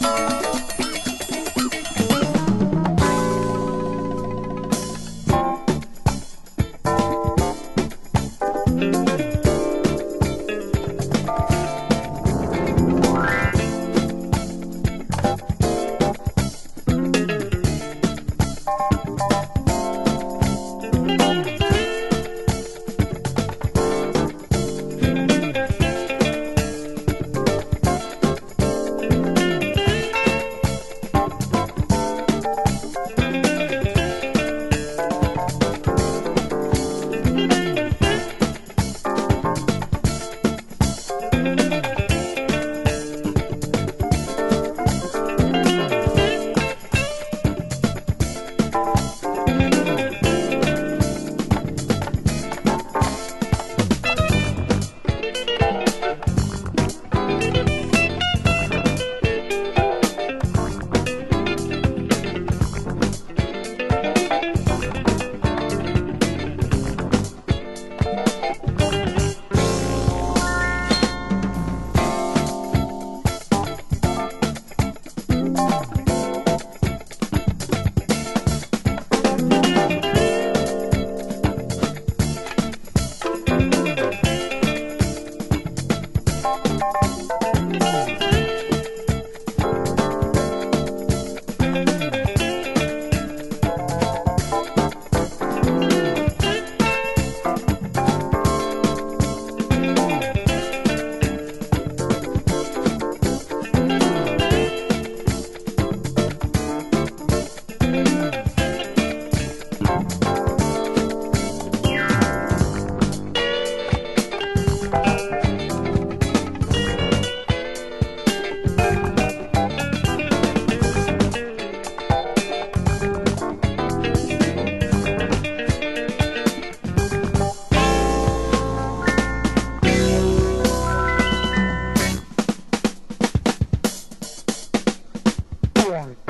Bye. Boom.